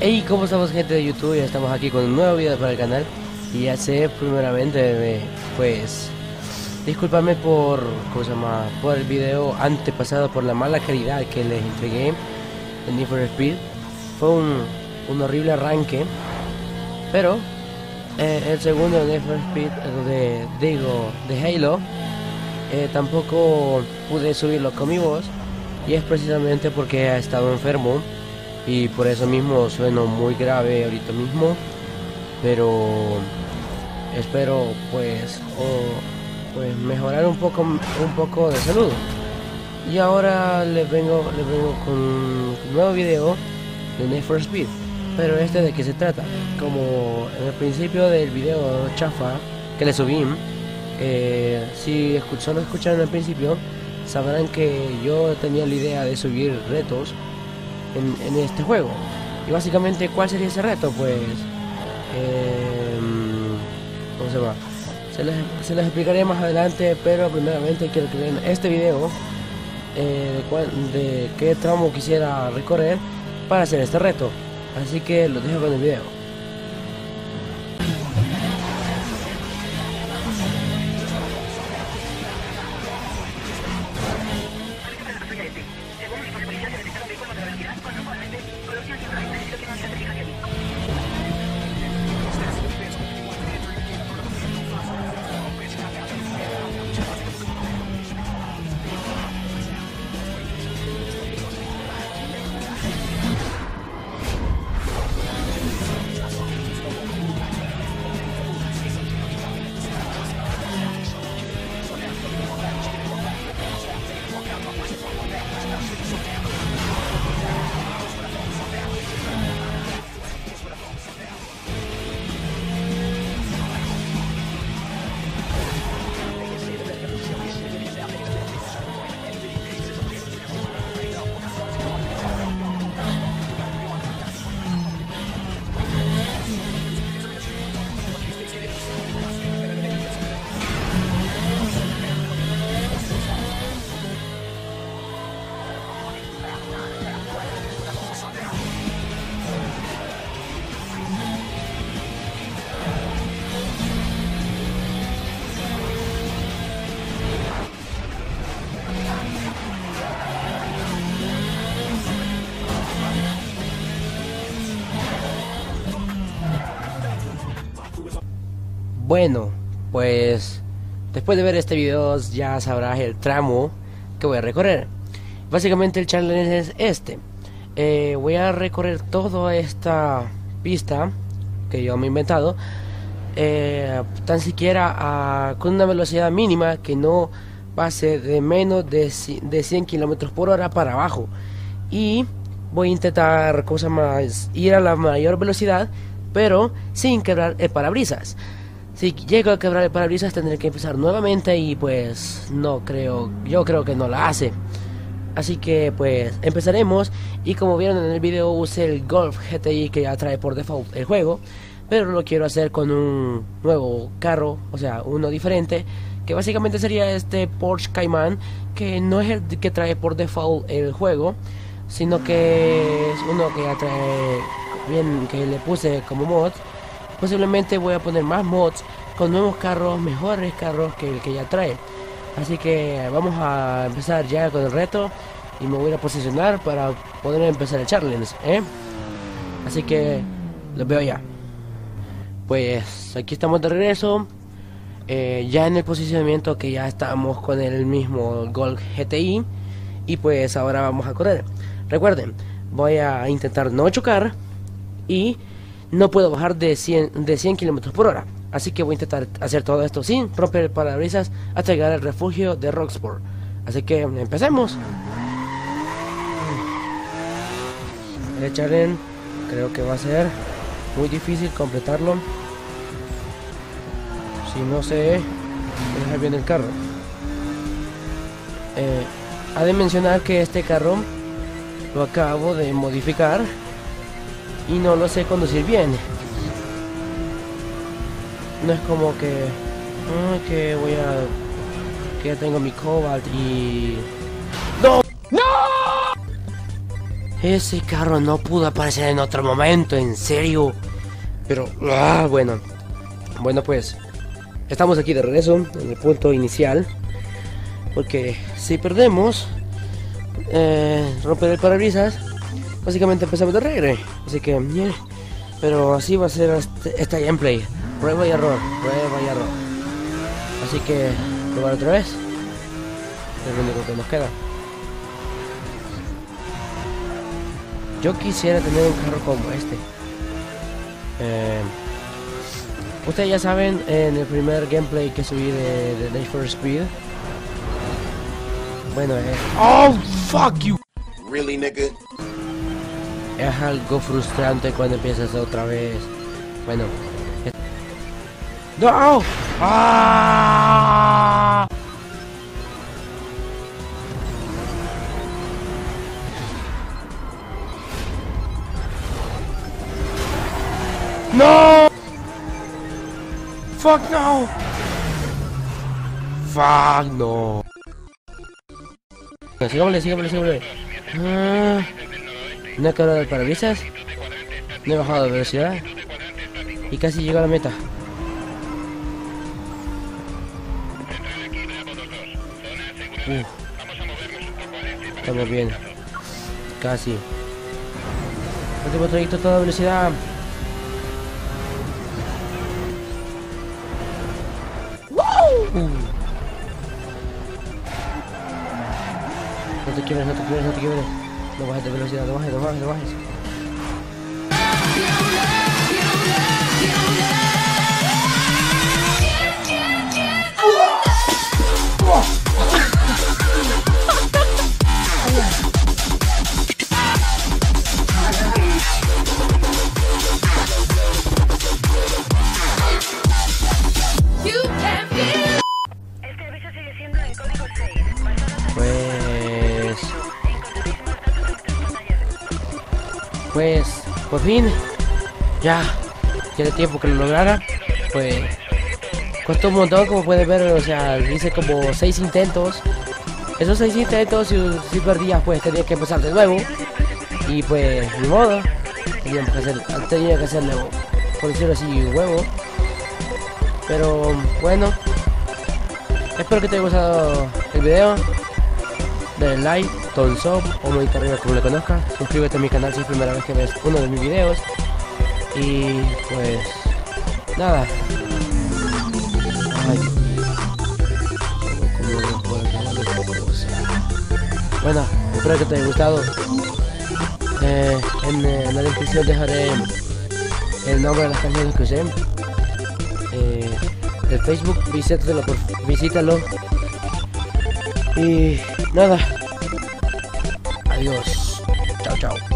Hey, ¿cómo estamos gente de YouTube? Ya estamos aquí con un nuevo video para el canal. Y ya sé, primeramente, pues Disculpame por, ¿cómo se llama? Por el video antepasado, por la mala calidad que les entregué en Need for Speed. Fue un, un horrible arranque. Pero eh, el segundo de Need for Speed, de, digo, de Halo eh, Tampoco pude subirlo con mi voz. Y es precisamente porque he estado enfermo y por eso mismo sueno muy grave ahorita mismo pero espero pues pues mejorar un poco un poco de salud. Y ahora les vengo les vengo con un nuevo video de Need pero este de qué se trata. Como en el principio del video chafa que le subí eh, si solo escucharon al principio sabrán que yo tenía la idea de subir retos en, este juego. Y básicamente, ¿cuál sería ese reto? Pues, eh, ¿cómo se va? Se les, se les explicaré más adelante, pero primeramente quiero que vean este video eh, de, de qué tramo quisiera recorrer para hacer este reto. Así que lo dejo con el video. Bueno, pues después de ver este video ya sabrás el tramo que voy a recorrer. Básicamente el challenge es este. Eh, voy a recorrer toda esta pista que yo me he inventado. Eh, tan siquiera con una velocidad mínima que no pase de menos de, de 100 kilómetros por hora para abajo. Y voy a intentar, cosa más, ir a la mayor velocidad, pero sin quebrar el parabrisas. Si llego a quebrar el parabrisas tendré que empezar nuevamente y pues no creo, yo creo que no la hace. Así que pues empezaremos y como vieron en el video usé el Golf GTI que ya trae por default el juego. Pero lo quiero hacer con un nuevo carro, o sea, uno diferente. Que básicamente sería este Porsche Cayman que no es el que trae por default el juego. Sino que es uno que ya trae bien, que le puse como mod Posiblemente voy a poner más mods con nuevos carros, mejores carros que el que ya trae. Así que vamos a empezar ya con el reto y me voy a posicionar para poder empezar el challenge, ¿eh? Así que los veo ya. Pues aquí estamos de regreso. Eh, ya en el posicionamiento que ya estamos con el mismo Golf GTI. Y pues ahora vamos a correr. Recuerden, voy a intentar no chocar y no puedo bajar de 100, de 100 kilómetros por hora. Así que voy a intentar hacer todo esto sin romper parabrisas hasta llegar al refugio de Roxport. Así que empecemos. El creo que va a ser muy difícil completarlo. Si no sé dejar bien el carro. Eh, ha de mencionar que este carro lo acabo de modificar y no lo sé conducir bien. No es como que, que voy a, que ya tengo mi cobalt y... ¡No! ¡No! Ese carro no pudo aparecer en otro momento, en serio. Pero, ah, bueno. Bueno, pues, estamos aquí de regreso, en el punto inicial. Porque si perdemos, eh, romper el parabrisas, básicamente empezamos de regre. Así que, pero así va a ser este, este, gameplay. Prueba y error, prueba y error. Así que, probar otra vez. Es lo único que nos queda. Yo quisiera tener un carro como este. Eh, ustedes ya saben en el primer gameplay que subí de, de Need for Speed. Bueno, eh. Oh, fuck you. Really, nigga? Es algo frustrante cuando empiezas otra vez. Bueno. ¡No! ¡Ah! No! Fuck no! Fuck no! Sigámosle, sigámosle, sigámosle. Ah, una cara de parabrisas. No he bajado de velocidad. Y casi llego a la meta. Uf. Estamos bien. Casi. Último trayecto a toda velocidad. No te quiebres, no te quiebres, no te quiebres. No bajes de velocidad, no bajes, no bajes, no bajes. Pues... Por fin... Ya... Tiene tiempo que lo lograra. Pues... Costó un montón, como pueden ver, o sea, hice como seis intentos. Esos seis intentos, si, si perdía, pues tenía que empezar de nuevo. Y pues, ni modo. Tenía que hacer, tenía que hacer nuevo. Por decirlo así, huevo. Pero, bueno. Espero que te haya gustado el video dale like, thumbs up o manita arriba como le conozca. Suscríbete a mi canal si es primera vez que ves uno de mis videos. Y pues nada. Ay. Bueno, espero que te haya gustado. Eh, en, eh, la descripción dejaré el nombre de las canciones que usé. Eh, el Facebook, visítalo, visítalo. Y nada. Adiós. Chao, chao.